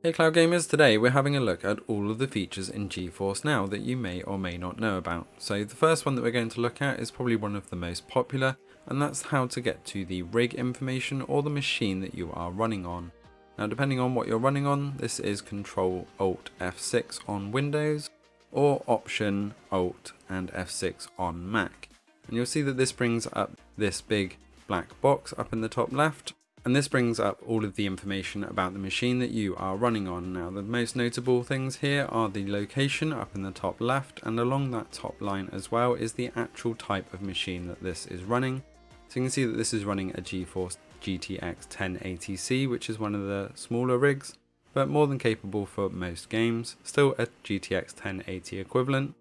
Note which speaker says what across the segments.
Speaker 1: Hey Cloud Gamers, today we're having a look at all of the features in GeForce Now that you may or may not know about. So the first one that we're going to look at is probably one of the most popular, and that's how to get to the rig information or the machine that you are running on. Now depending on what you're running on, this is Control Alt F6 on Windows, or Option Alt and F6 on Mac. And you'll see that this brings up this big black box up in the top left, and this brings up all of the information about the machine that you are running on. Now the most notable things here are the location up in the top left and along that top line as well is the actual type of machine that this is running. So you can see that this is running a GeForce GTX 1080C which is one of the smaller rigs but more than capable for most games, still a GTX 1080 equivalent.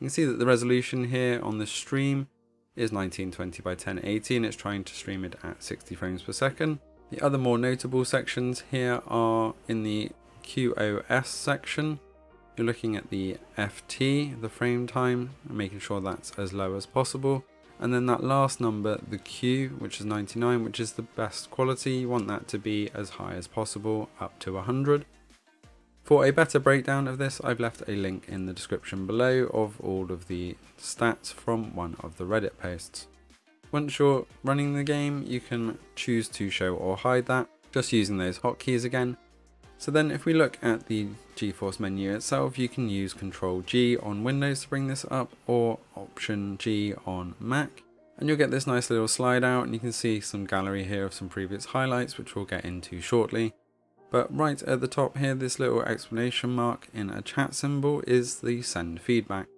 Speaker 1: You can see that the resolution here on the stream is 1920 by 1080 and it's trying to stream it at 60 frames per second. The other more notable sections here are in the QoS section. You're looking at the FT, the frame time, and making sure that's as low as possible. And then that last number, the Q, which is 99, which is the best quality, you want that to be as high as possible, up to 100. For a better breakdown of this, I've left a link in the description below of all of the stats from one of the Reddit posts. Once you're running the game, you can choose to show or hide that, just using those hotkeys again. So then if we look at the GeForce menu itself, you can use Control G on Windows to bring this up, or Option G on Mac. And you'll get this nice little slide out, and you can see some gallery here of some previous highlights, which we'll get into shortly. But right at the top here, this little explanation mark in a chat symbol is the send feedback.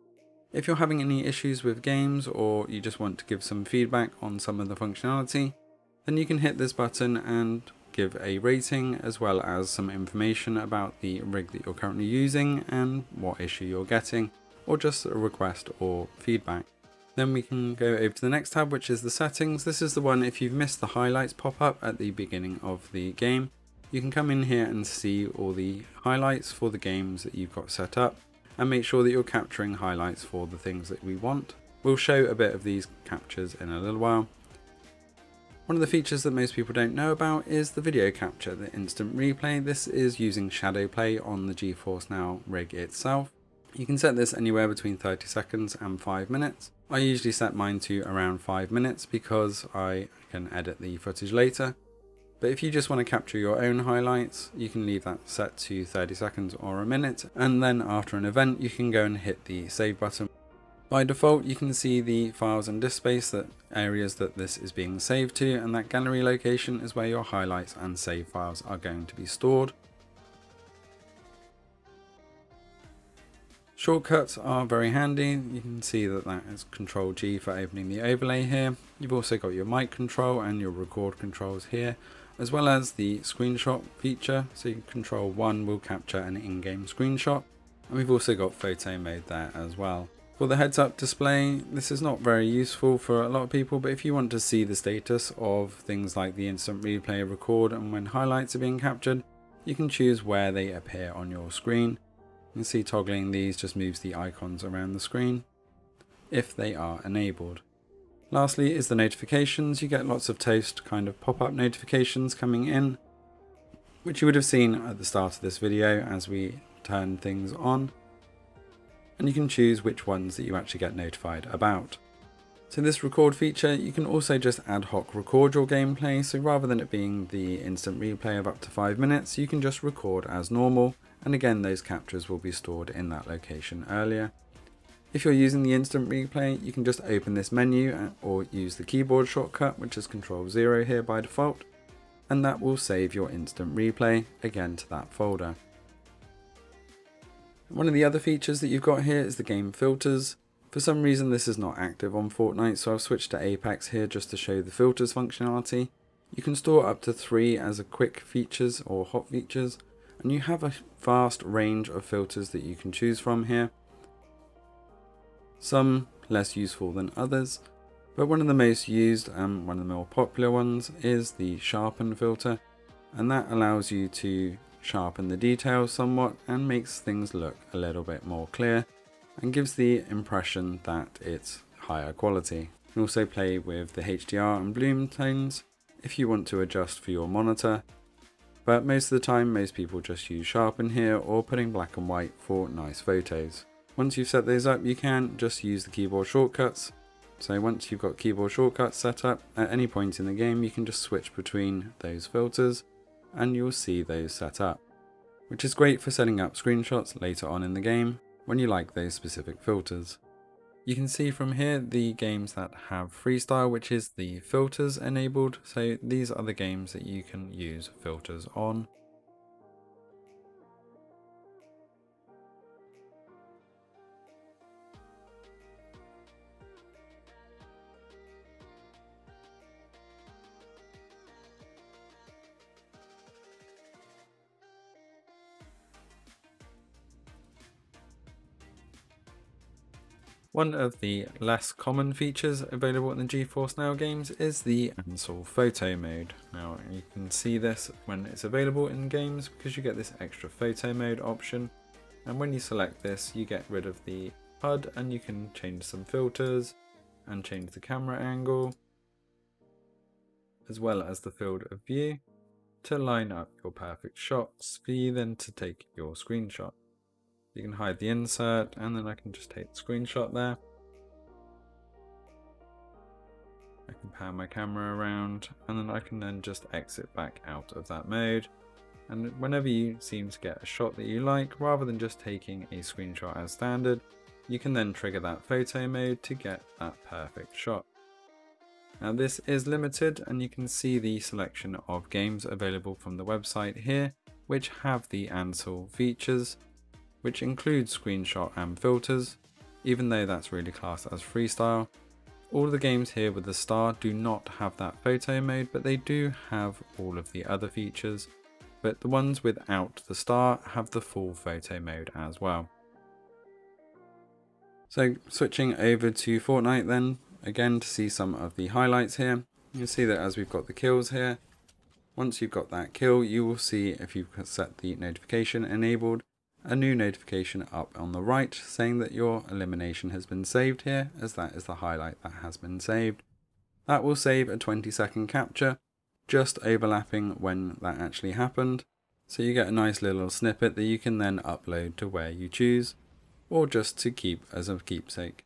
Speaker 1: If you're having any issues with games or you just want to give some feedback on some of the functionality, then you can hit this button and give a rating as well as some information about the rig that you're currently using and what issue you're getting, or just a request or feedback. Then we can go over to the next tab, which is the settings. This is the one if you've missed the highlights pop up at the beginning of the game you can come in here and see all the highlights for the games that you've got set up and make sure that you're capturing highlights for the things that we want. We'll show a bit of these captures in a little while. One of the features that most people don't know about is the video capture, the instant replay. This is using ShadowPlay on the GeForce Now rig itself. You can set this anywhere between 30 seconds and 5 minutes. I usually set mine to around 5 minutes because I can edit the footage later but if you just want to capture your own highlights, you can leave that set to 30 seconds or a minute, and then after an event, you can go and hit the save button. By default, you can see the files and disk space, that areas that this is being saved to, and that gallery location is where your highlights and save files are going to be stored. Shortcuts are very handy. You can see that that is Control G for opening the overlay here. You've also got your mic control and your record controls here as well as the screenshot feature. So you control one will capture an in-game screenshot. And we've also got photo mode there as well. For the heads up display, this is not very useful for a lot of people, but if you want to see the status of things like the instant replay record and when highlights are being captured, you can choose where they appear on your screen. You can see toggling these just moves the icons around the screen if they are enabled. Lastly is the notifications. You get lots of toast kind of pop-up notifications coming in, which you would have seen at the start of this video as we turn things on. And you can choose which ones that you actually get notified about. So this record feature, you can also just ad hoc record your gameplay. So rather than it being the instant replay of up to five minutes, you can just record as normal. And again, those captures will be stored in that location earlier. If you're using the instant replay, you can just open this menu uh, or use the keyboard shortcut, which is Control 0 here by default, and that will save your instant replay again to that folder. One of the other features that you've got here is the game filters. For some reason this is not active on Fortnite, so I've switched to Apex here just to show the filters functionality. You can store up to three as a quick features or hot features, and you have a vast range of filters that you can choose from here some less useful than others, but one of the most used and one of the more popular ones is the sharpen filter, and that allows you to sharpen the details somewhat and makes things look a little bit more clear and gives the impression that it's higher quality. You can also play with the HDR and bloom tones if you want to adjust for your monitor. But most of the time, most people just use sharpen here or putting black and white for nice photos. Once you've set those up, you can just use the keyboard shortcuts. So once you've got keyboard shortcuts set up, at any point in the game, you can just switch between those filters and you'll see those set up. Which is great for setting up screenshots later on in the game when you like those specific filters. You can see from here the games that have freestyle, which is the filters enabled. So these are the games that you can use filters on. One of the less common features available in the GeForce Now games is the Ansel photo mode. Now you can see this when it's available in games because you get this extra photo mode option and when you select this you get rid of the HUD and you can change some filters and change the camera angle as well as the field of view to line up your perfect shots for you then to take your screenshot. You can hide the insert and then I can just take the screenshot there. I can pan my camera around and then I can then just exit back out of that mode. And whenever you seem to get a shot that you like, rather than just taking a screenshot as standard, you can then trigger that photo mode to get that perfect shot. Now this is limited and you can see the selection of games available from the website here, which have the Ansel features which includes screenshot and filters, even though that's really classed as freestyle. All the games here with the star do not have that photo mode, but they do have all of the other features, but the ones without the star have the full photo mode as well. So switching over to Fortnite then, again to see some of the highlights here, you'll see that as we've got the kills here, once you've got that kill, you will see if you've set the notification enabled, a new notification up on the right saying that your elimination has been saved here as that is the highlight that has been saved. That will save a 20 second capture just overlapping when that actually happened. So you get a nice little snippet that you can then upload to where you choose or just to keep as a keepsake.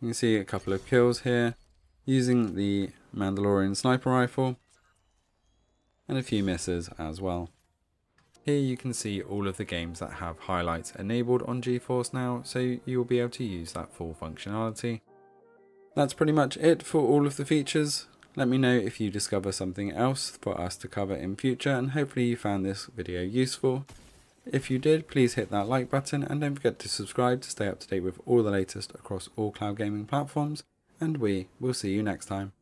Speaker 1: You can see a couple of kills here using the Mandalorian sniper rifle and a few misses as well. Here you can see all of the games that have highlights enabled on GeForce Now, so you'll be able to use that full functionality. That's pretty much it for all of the features. Let me know if you discover something else for us to cover in future and hopefully you found this video useful. If you did, please hit that like button and don't forget to subscribe to stay up to date with all the latest across all cloud gaming platforms and we will see you next time.